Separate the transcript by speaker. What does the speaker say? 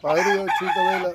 Speaker 1: 白的要吃的来了。